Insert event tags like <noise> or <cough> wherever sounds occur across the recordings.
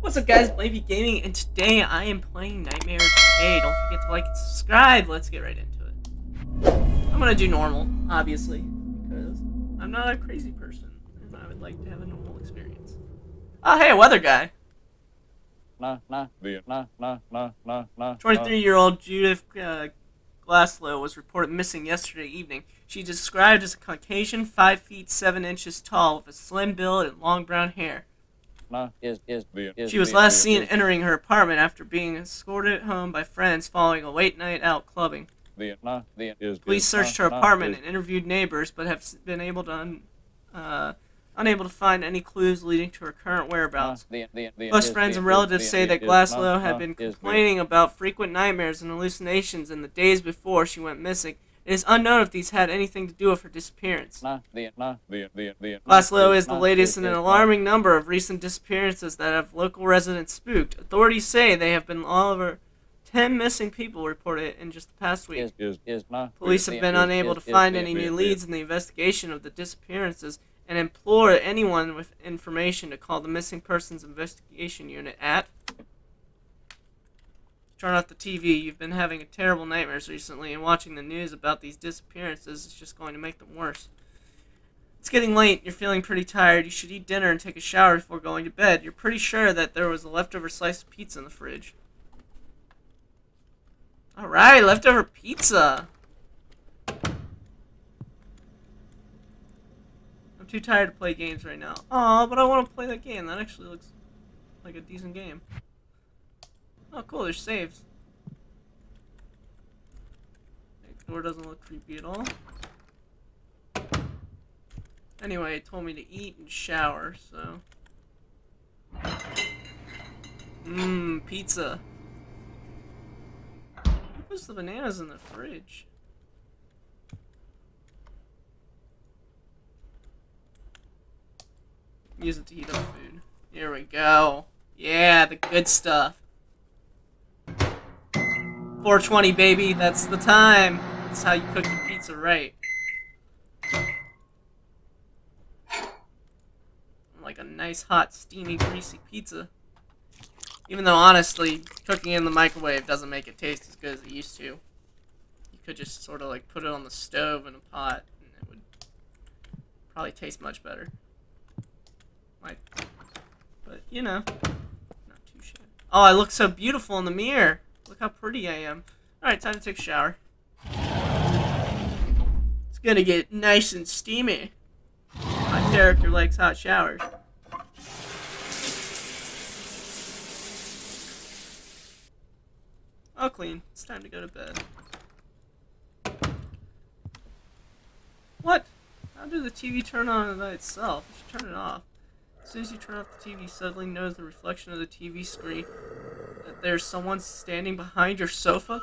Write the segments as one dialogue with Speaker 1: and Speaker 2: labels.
Speaker 1: What's up guys, Blavey Gaming, and today I am playing Nightmare Decay. Don't forget to like and subscribe. Let's get right into it. I'm gonna do normal, obviously, because I'm not a crazy person, and I would like to have a normal experience. Oh hey, a weather guy.
Speaker 2: Nah, nah, nah, nah, nah, nah, nah.
Speaker 1: 23-year-old Judith uh, Glaslow was reported missing yesterday evening. She described as a Caucasian, 5 feet 7 inches tall, with a slim build and long brown hair.
Speaker 2: Nah, is, is, is,
Speaker 1: She was last seen
Speaker 2: is,
Speaker 1: entering her apartment after being escorted home by friends following a late night out clubbing.
Speaker 2: the, nah, the, is,
Speaker 1: Police searched her apartment and interviewed neighbors, but have been able to un- uh, unable to find any clues leading to her current whereabouts. Most friends and relatives say
Speaker 2: that
Speaker 1: that
Speaker 2: is,
Speaker 1: Glaslow had been complaining about frequent nightmares and hallucinations in the days before she went missing. It is unknown if these had anything to do with her disappearance. Laszlo is the latest in an alarming number of recent disappearances that have local residents spooked. Authorities say they have been all over 10 missing people reported in just the past week. Police have been unable to find any new leads in the investigation of the disappearances and implore anyone with information to call the Missing Persons Investigation Unit at. Turn off the TV. You've been having a terrible nightmares recently, and watching the news about these disappearances is just going to make them worse. It's getting late. You're feeling pretty tired. You should eat dinner and take a shower before going to bed. You're pretty sure that there was a leftover slice of pizza in the fridge. Alright, leftover pizza. I'm too tired to play games right now. Aw, but I want to play that game. That actually looks like a decent game. Oh, cool. There's saves. The door doesn't look creepy at all. Anyway, it told me to eat and shower, so. Mmm, pizza. Who puts the bananas in the fridge? Use it to heat up food. Here we go. Yeah, the good stuff. 420, baby. That's the time. That's how you cook your pizza right. Like a nice, hot, steamy, greasy pizza. Even though, honestly, cooking in the microwave doesn't make it taste as good as it used to. You could just sort of like put it on the stove in a pot, and it would probably taste much better. Like, but you know, not too shabby. Oh, I look so beautiful in the mirror. Look how pretty I am. All right, time to take a shower. It's gonna get nice and steamy. My character likes hot showers. All clean. It's time to go to bed. What? How did the TV turn on by itself? You should turn it off. As soon as you turn off the TV, suddenly notice the reflection of the TV screen that there's someone standing behind your sofa.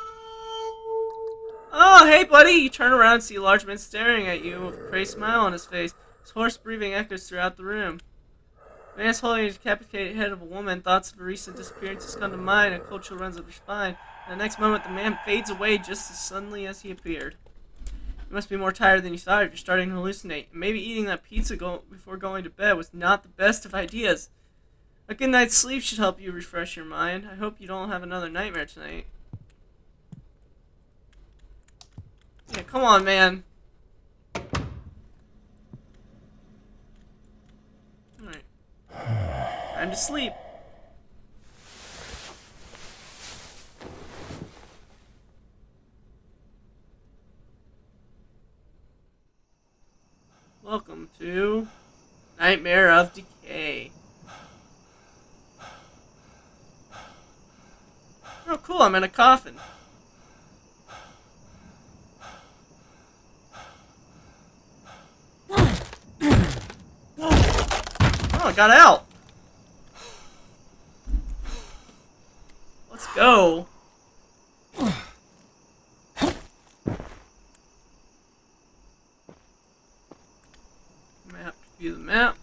Speaker 1: Oh, hey, buddy! You turn around and see a large man staring at you with a crazy smile on his face. His hoarse breathing echoes throughout the room. The man's holding a decapitated head of a woman. Thoughts of a recent disappearances come to mind, and a cold chill runs up your spine. And the next moment, the man fades away just as suddenly as he appeared. You must be more tired than you thought if you're starting to hallucinate. Maybe eating that pizza go- before going to bed was not the best of ideas. A good night's sleep should help you refresh your mind. I hope you don't have another nightmare tonight. Yeah, come on, man. Alright. Time to sleep. Welcome to Nightmare of Decay. Oh, cool, I'm in a coffin. Oh, I got out. Let's go. Map, view the map.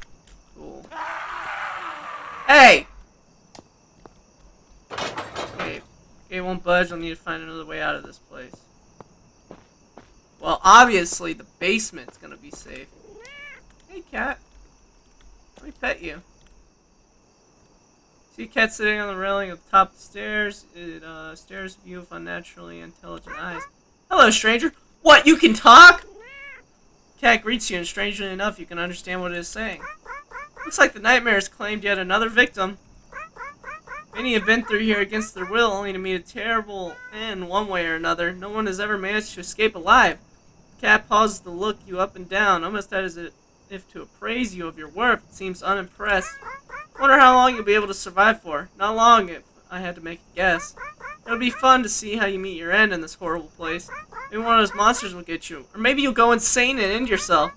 Speaker 1: Cool. Hey! Okay, okay, it won't. I'll need to find another way out of this place. Well, obviously the basement's gonna be safe. Hey, cat. Let me pet you. See cat sitting on the railing at the top of the stairs. It uh, at you with unnaturally intelligent eyes. Hello, stranger. What, you can talk? Cat greets you, and strangely enough, you can understand what it is saying. Looks like the nightmare has claimed yet another victim. Many have been through here against their will, only to meet a terrible end one way or another. No one has ever managed to escape alive. The cat pauses to look you up and down, almost as if to appraise you of your worth. It seems unimpressed. Wonder how long you'll be able to survive for. Not long, if I had to make a guess. It'll be fun to see how you meet your end in this horrible place. Maybe one of those monsters will get you. Or maybe you'll go insane and end yourself.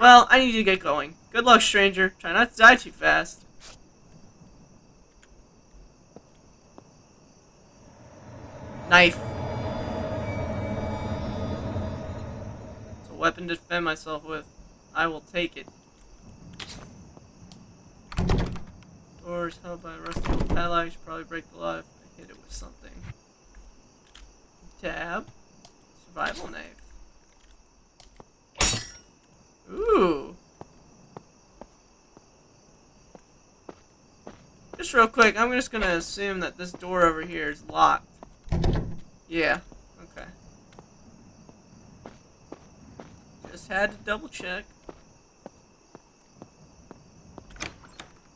Speaker 1: Well, I need you to get going. Good luck, stranger. Try not to die too fast. Knife. It's a weapon to defend myself with. I will take it. Doors held by a rusty old padlock. should probably break the lock if I hit it with something. Tab. Survival knife. Ooh. Just real quick, I'm just gonna assume that this door over here is locked. Yeah, okay. Just had to double check.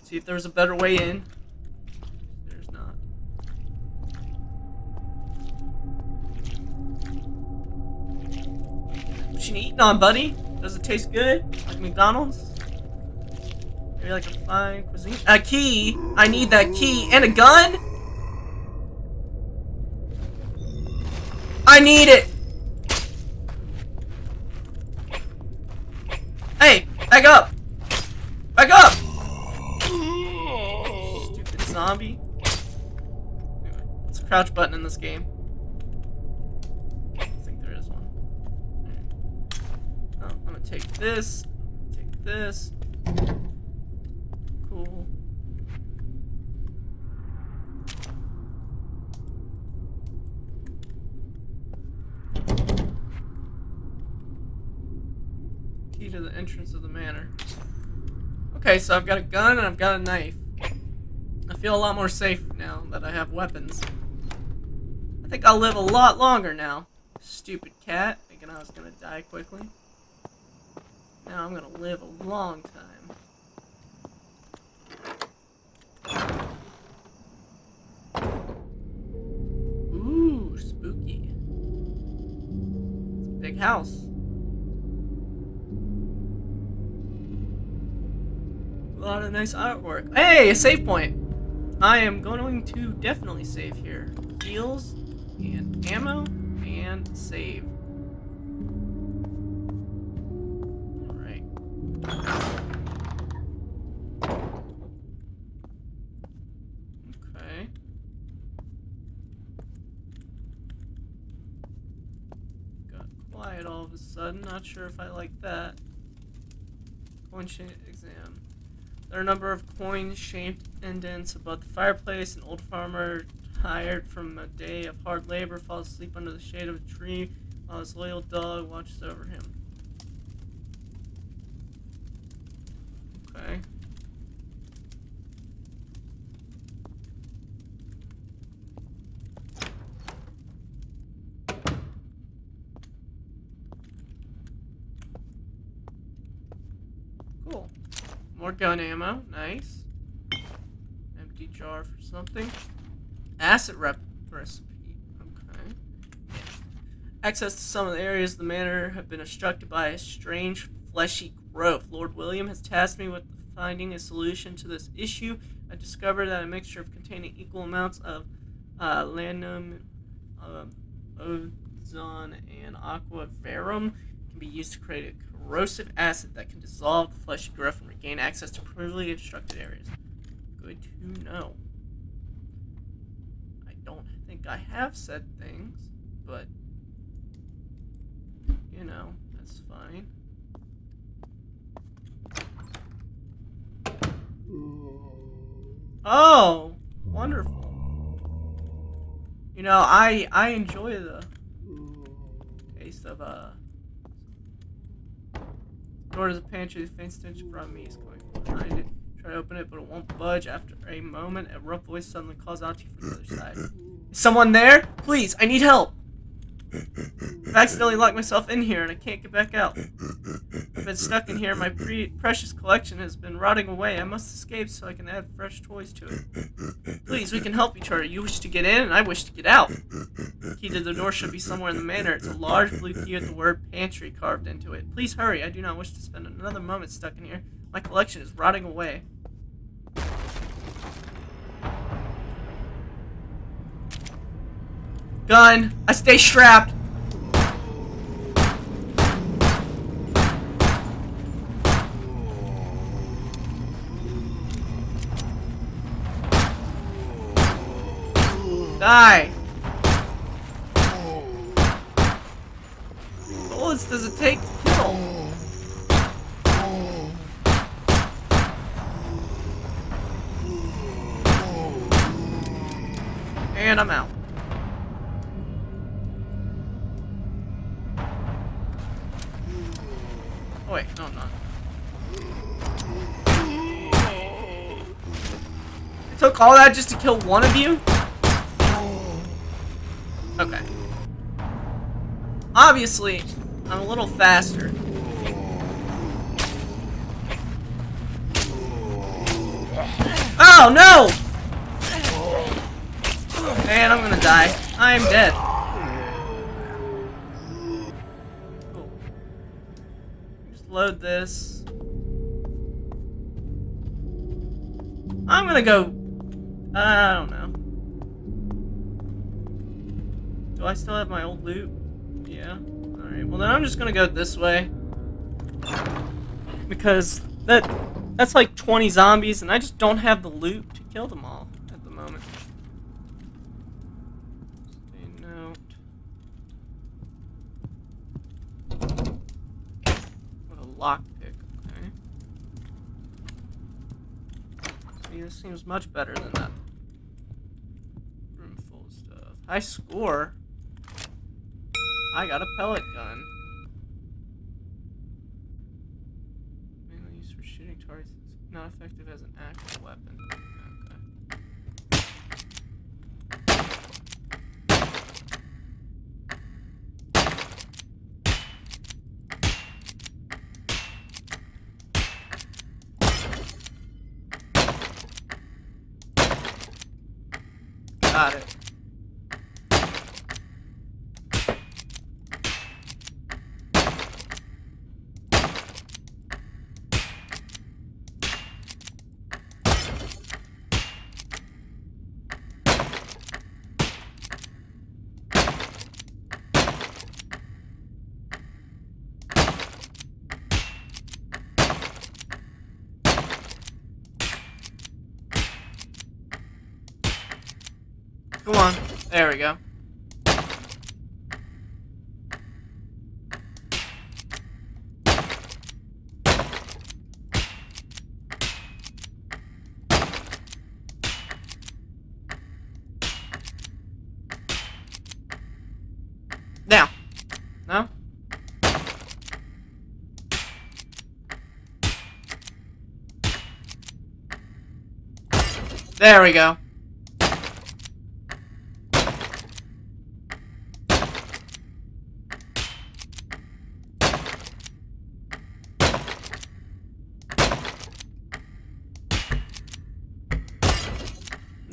Speaker 1: See if there's a better way in. There's not. What you eating on, buddy? Does it taste good? Like McDonald's? Maybe like a fine cuisine? A key! I need that key and a gun? I need it! Hey! Back up! Back up! Stupid zombie. Anyway, what's the crouch button in this game? I think there is one. Oh, I'm gonna take this. Take this. Cool. Key to the manor. Okay, so I've got a gun and I've got a knife. I feel a lot more safe now that I have weapons. I think I'll live a lot longer now. Stupid cat, thinking I was gonna die quickly. Now I'm gonna live a long time. Ooh, spooky. It's a big house. Lot of nice artwork. Hey, a save point! I am going to definitely save here. Heals, and ammo, and save. Alright. Okay. Got quiet all of a sudden. Not sure if I like that. Shape exam. There are a number of coin-shaped indents above the fireplace. An old farmer, tired from a day of hard labor, falls asleep under the shade of a tree while his loyal dog watches over him. Okay. Cool. More gun ammo. Nice. Empty for something. Acid rep recipe. Okay. Access to some of the areas of the manor have been obstructed by a strange fleshy growth. Lord William has tasked me with finding a solution to this issue. I discovered that a mixture of containing equal amounts of uh, lanum, uh, ozone, and aqua verum can be used to create a corrosive acid that can dissolve the fleshy growth and regain access to previously obstructed areas. Good to know. I think I have said things, but you know, that's fine. Oh, wonderful. You know, I I enjoy the taste of uh door to the pantry. The faint stench from me is going behind it. Try to open it, but it won't budge. After a moment, a rough voice suddenly calls out to you from the other side. Someone there? Please, I need help. I've accidentally locked myself in here and I can't get back out. I've been stuck in here. My pre precious collection has been rotting away. I must escape so I can add fresh toys to it. Please, we can help each other. You wish to get in and I wish to get out. The key to the door should be somewhere in the manor. It's a large blue key with the word pantry carved into it. Please hurry. I do not wish to spend another moment stuck in here. My collection is rotting away. Gun! I stay strapped! Die! bullets does it take to kill? And I'm out. All that just to kill one of you? Okay. Obviously, I'm a little faster. Oh no! Man, I'm gonna die. I'm dead. Cool. Just load this. I'm gonna go. Uh, I don't know. Do I still have my old loot? Yeah. Alright, well then I'm just gonna go this way. Because that that's like 20 zombies and I just don't have the loot to kill them all at the moment. Stay note. What a lockpick, okay. See, this seems much better than that room full of stuff. High score? I got a pellet gun. Mainly used for shooting targets. Not effective as an actual weapon. Okay. Got it. Come on. There we go. Now. No? There we go.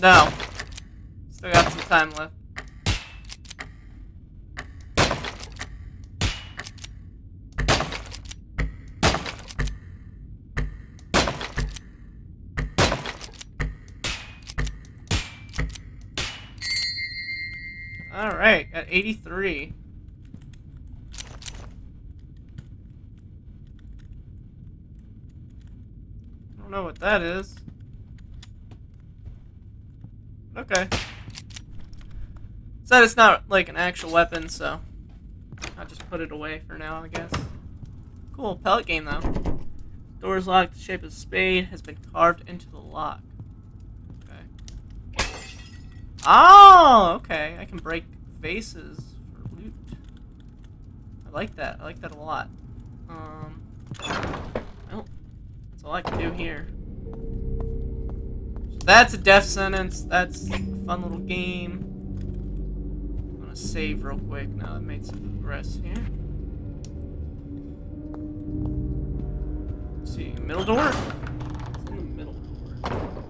Speaker 1: No. Still got some time left. Alright, got 83. I don't know what that is. Okay. Said it's not like an actual weapon, so I'll just put it away for now, I guess. Cool, pellet game though. Door is locked, the shape of a spade has been carved into the lock. Okay. Oh, okay. I can break vases for loot. I like that. I like that a lot. Um, well, that's all I can do here. that's a death sentence. That's a fun little game. Save real quick now I made some progress here. Let's see, middle door? Middle door.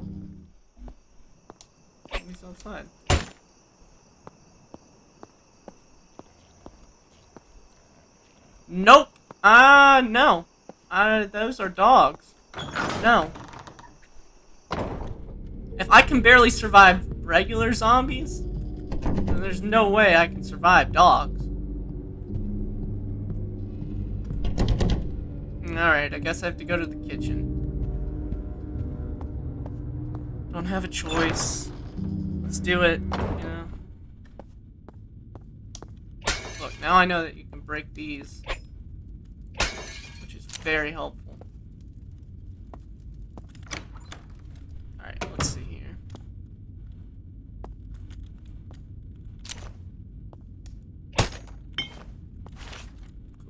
Speaker 1: He's outside. Nope. Uh, no. Uh, those are dogs. No. If I can barely survive regular zombies, then there's no way I can survive dogs. Alright, I guess I have to go to the kitchen. Don't have a choice. Let's do it, you know. Look, now I know that you can break these. Which is very helpful. Alright, let's see here.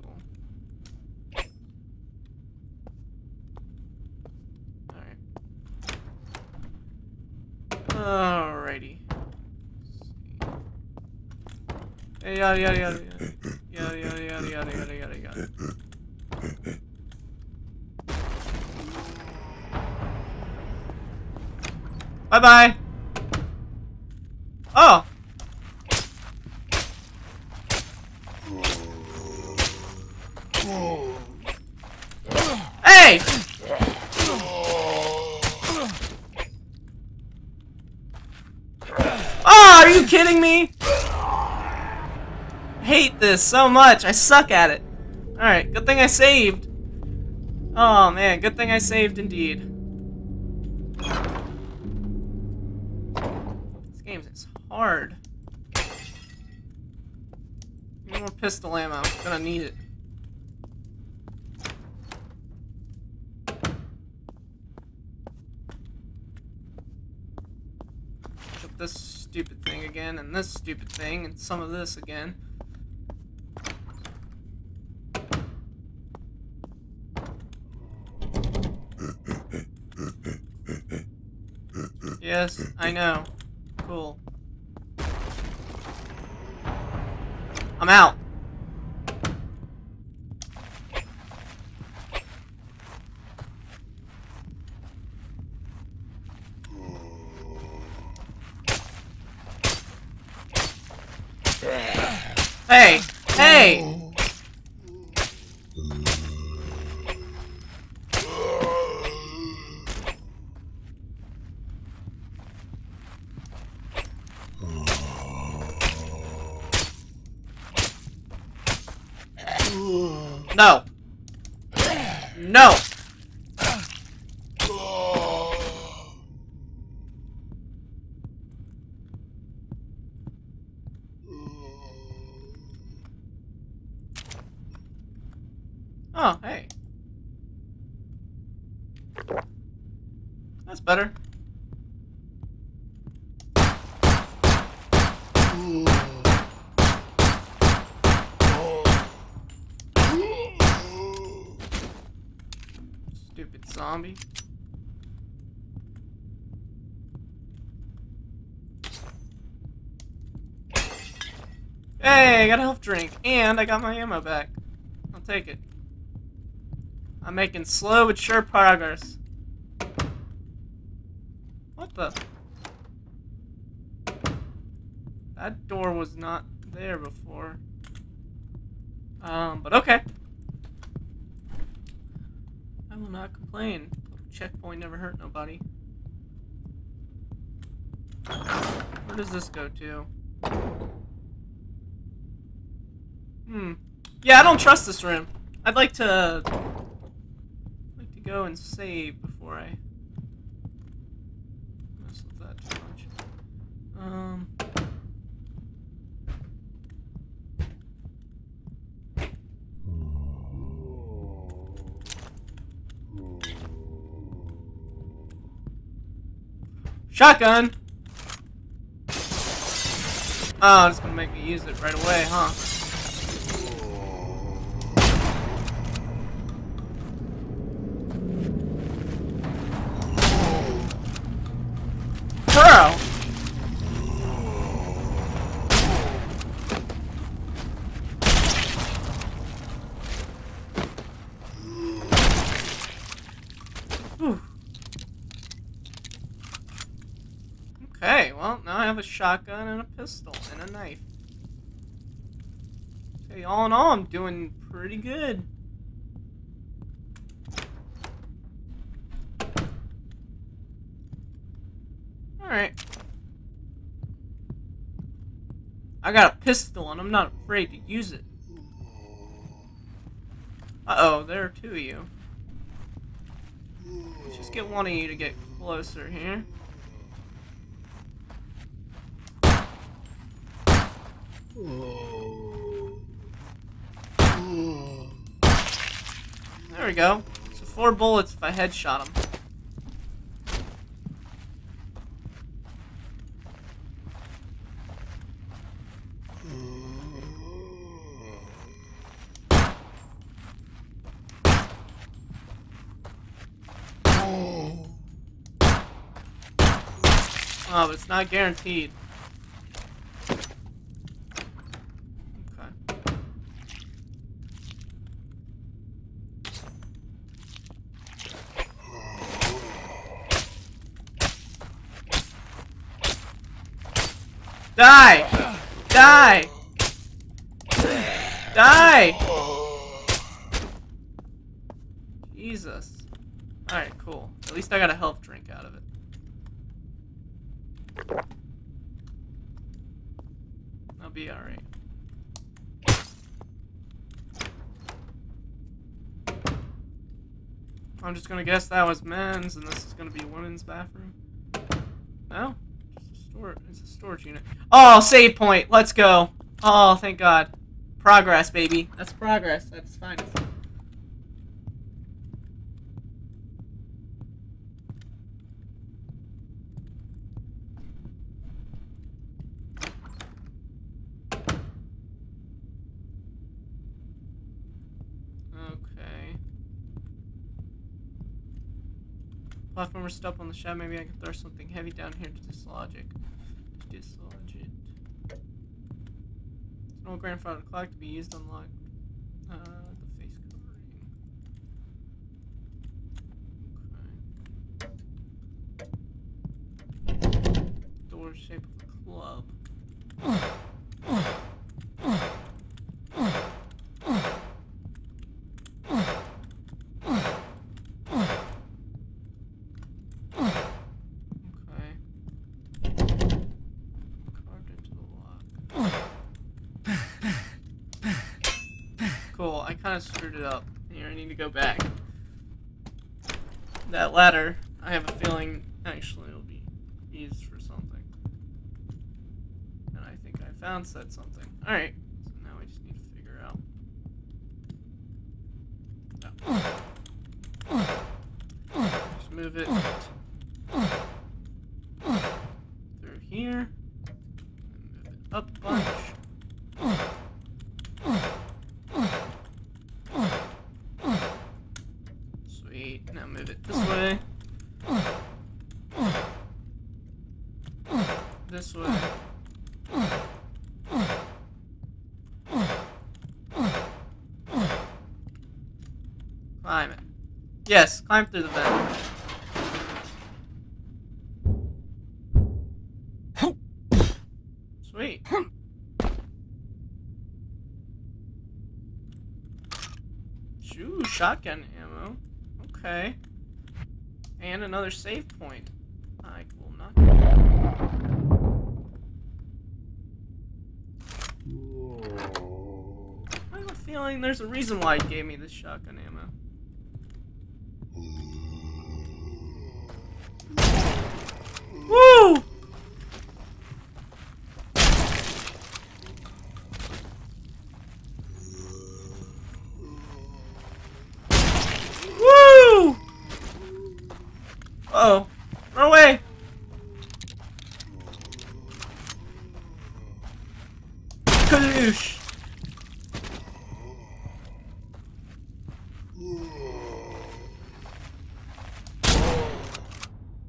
Speaker 1: Cool. Alright. Alrighty. Hey, yada yada yada yada. Yada yada yada yada yada yada. Bye bye. Oh. Hey! Oh, are you kidding me? Hate this so much. I suck at it. Alright, good thing I saved. Oh man, good thing I saved indeed. This game is hard. Need more pistol ammo. Gonna need it. This stupid thing again, and this stupid thing, and some of this again. Yes, <clears throat> I know. Cool. I'm out. Hey! Hey! No! Oh, hey. That's better. Zombie. Hey, I got a health drink, and I got my ammo back. I'll take it. I'm making slow but sure progress. What the? That door was not there before. Um, but okay. I will not complain. Checkpoint never hurt nobody. Where does this go to? Hmm. Yeah, I don't trust this room. I'd like to like to go and save before I mess with that too much. Um. Shotgun! Oh, it's gonna make me use it right away, huh? Shotgun and a pistol and a knife. Okay, all in all, I'm doing pretty good. Alright. I got a pistol and I'm not afraid to use it. Uh-oh, there are two of you. Let's just get one of you to get closer here. There we go. So four bullets if I headshot him. Oh, but it's not guaranteed. Die! Die! Die! Jesus. Alright, cool. At least I got a health drink out of it. I'll be alright. I'm just gonna guess that was men's and this is gonna be women's bathroom. No? It's a storage unit. Oh, save point! Let's go! Oh, thank god. Progress, baby. That's progress. That's fine. Okay. Platformer step on the shaft. Maybe I can throw something heavy down here to dislodge it. To dislodge it. There's no grandfather clock to be used on lock. Uh, the face covering. Okay. Door shape of a club. Okay. Carved into the lock. Cool, I kind of screwed it up. Here, I need to go back. That ladder, I have a feeling, actually it'll be used for something. And I think I found said something. Alright, so now we just need to figure out. Just move it through here. Move it up a bunch. Sweet. Now move it this way. This way. Climb it. Yes, climb through the vent. Sweet. Ooh, shotgun ammo. Okay. And another save point. I will not. I have a feeling there's a reason why he gave me this shotgun ammo.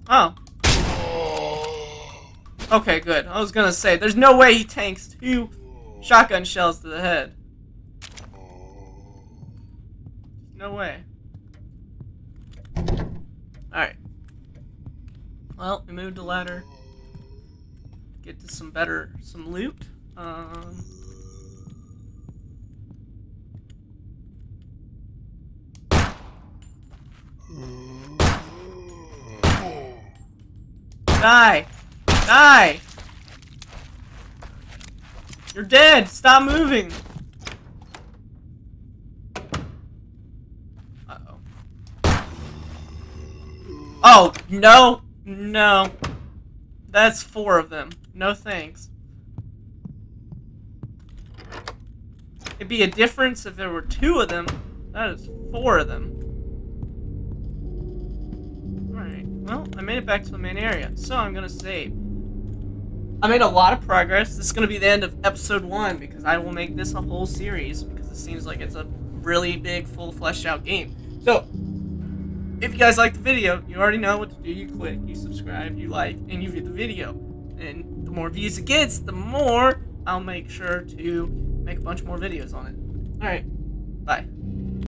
Speaker 1: Oh. Okay, good. I was gonna say, there's no way he tanks two shotgun shells to the head. No way. Alright. Well, we moved the ladder. get to some better, some loot. Um, Die! Die! You're dead! Stop moving! Uh-oh. Oh, no! No. That's four of them. No thanks. It'd be a difference if there were two of them. That is four of them. Well, I made it back to the main area, so I'm gonna save. I made a lot of progress. This is gonna be the end of episode one because I will make this a whole series because it seems like it's a really big, full, fleshed out game. So, if you guys like the video, you already know what to do. You click, you subscribe, you like, and you view the video. And the more views it gets, the more I'll make sure to make a bunch more videos on it. Alright, bye.